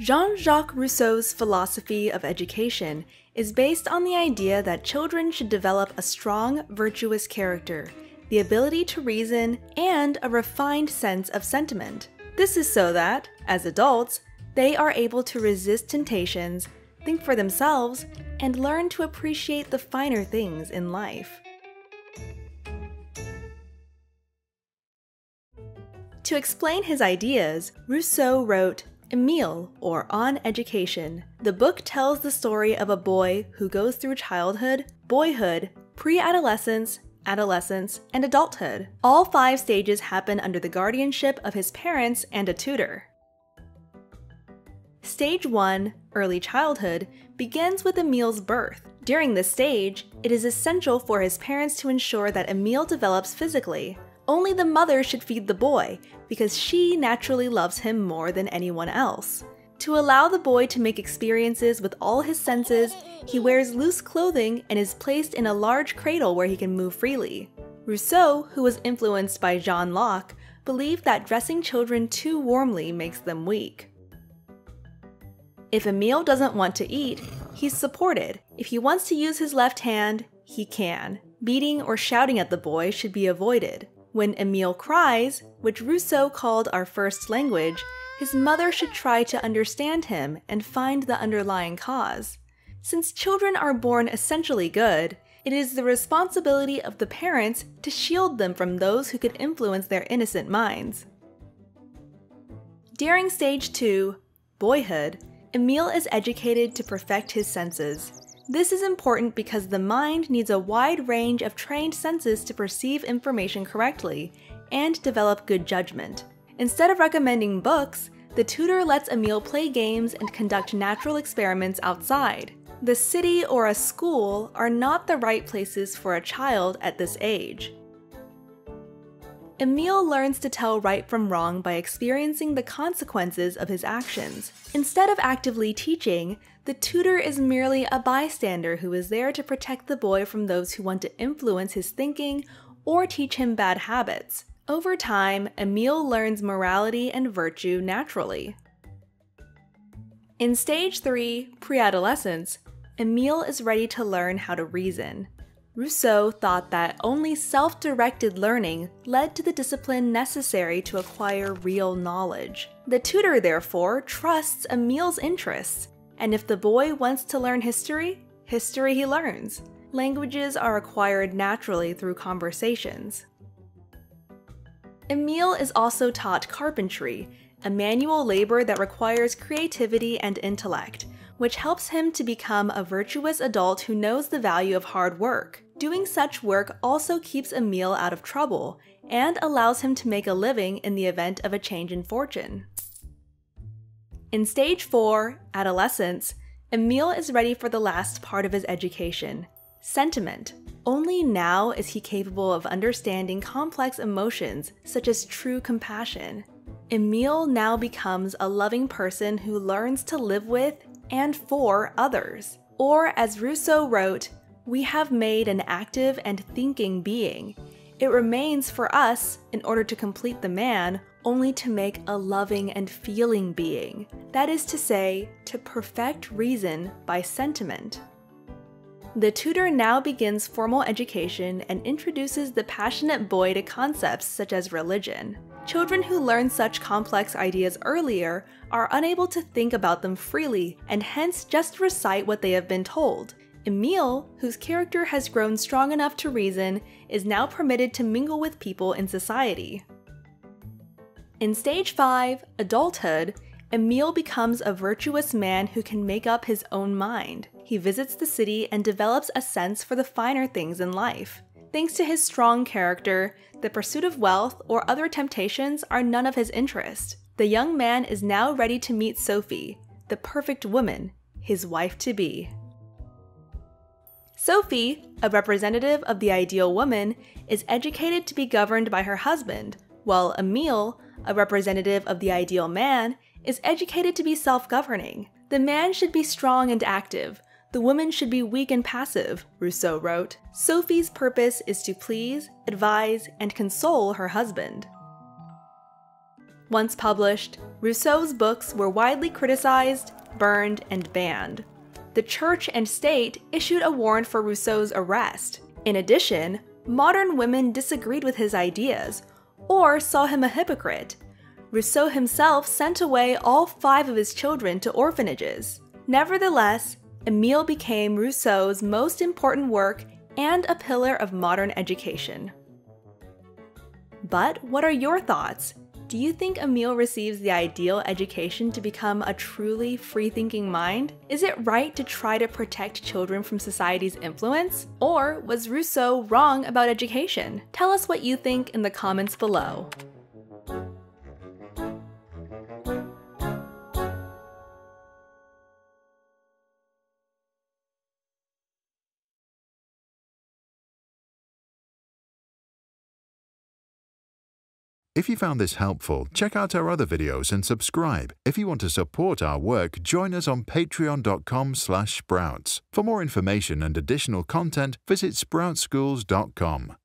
Jean Jacques Rousseau's philosophy of education is based on the idea that children should develop a strong, virtuous character, the ability to reason, and a refined sense of sentiment. This is so that, as adults, they are able to resist temptations, think for themselves, and learn to appreciate the finer things in life. To explain his ideas, Rousseau wrote Emile, or On Education. The book tells the story of a boy who goes through childhood, boyhood, pre adolescence, adolescence, and adulthood. All five stages happen under the guardianship of his parents and a tutor. Stage 1, early childhood, begins with Emile's birth. During this stage, it is essential for his parents to ensure that Emile develops physically, only the mother should feed the boy, because she naturally loves him more than anyone else. To allow the boy to make experiences with all his senses, he wears loose clothing and is placed in a large cradle where he can move freely. Rousseau, who was influenced by John Locke, believed that dressing children too warmly makes them weak. If Emile doesn't want to eat, he's supported. If he wants to use his left hand, he can. Beating or shouting at the boy should be avoided. When Emile cries, which Rousseau called our first language, his mother should try to understand him and find the underlying cause. Since children are born essentially good, it is the responsibility of the parents to shield them from those who could influence their innocent minds. During stage 2, boyhood, Emile is educated to perfect his senses. This is important because the mind needs a wide range of trained senses to perceive information correctly and develop good judgment. Instead of recommending books, the tutor lets Emile play games and conduct natural experiments outside. The city or a school are not the right places for a child at this age. Emile learns to tell right from wrong by experiencing the consequences of his actions. Instead of actively teaching, the tutor is merely a bystander who is there to protect the boy from those who want to influence his thinking or teach him bad habits. Over time, Emile learns morality and virtue naturally. In stage 3, preadolescence, Emile is ready to learn how to reason. Rousseau thought that only self directed learning led to the discipline necessary to acquire real knowledge. The tutor, therefore, trusts Emile's interests, and if the boy wants to learn history, history he learns. Languages are acquired naturally through conversations. Emile is also taught carpentry, a manual labor that requires creativity and intellect, which helps him to become a virtuous adult who knows the value of hard work. Doing such work also keeps Emile out of trouble and allows him to make a living in the event of a change in fortune. In stage 4, adolescence, Emile is ready for the last part of his education sentiment. Only now is he capable of understanding complex emotions such as true compassion. Emile now becomes a loving person who learns to live with and for others. Or, as Rousseau wrote, we have made an active and thinking being. It remains for us, in order to complete the man, only to make a loving and feeling being. That is to say, to perfect reason by sentiment. The tutor now begins formal education and introduces the passionate boy to concepts such as religion. Children who learn such complex ideas earlier are unable to think about them freely and hence just recite what they have been told. Emile, whose character has grown strong enough to reason, is now permitted to mingle with people in society. In stage 5, adulthood, Emile becomes a virtuous man who can make up his own mind. He visits the city and develops a sense for the finer things in life. Thanks to his strong character, the pursuit of wealth or other temptations are none of his interest. The young man is now ready to meet Sophie, the perfect woman, his wife to be. Sophie, a representative of the ideal woman, is educated to be governed by her husband, while Emile, a representative of the ideal man, is educated to be self governing. The man should be strong and active. The woman should be weak and passive, Rousseau wrote. Sophie's purpose is to please, advise, and console her husband. Once published, Rousseau's books were widely criticized, burned, and banned. The church and state issued a warrant for Rousseau's arrest. In addition, modern women disagreed with his ideas or saw him a hypocrite. Rousseau himself sent away all five of his children to orphanages. Nevertheless, Emile became Rousseau's most important work and a pillar of modern education. But what are your thoughts? Do you think Emile receives the ideal education to become a truly free thinking mind? Is it right to try to protect children from society's influence? Or was Rousseau wrong about education? Tell us what you think in the comments below. If you found this helpful, check out our other videos and subscribe. If you want to support our work, join us on patreon.com sprouts. For more information and additional content, visit sproutsschools.com.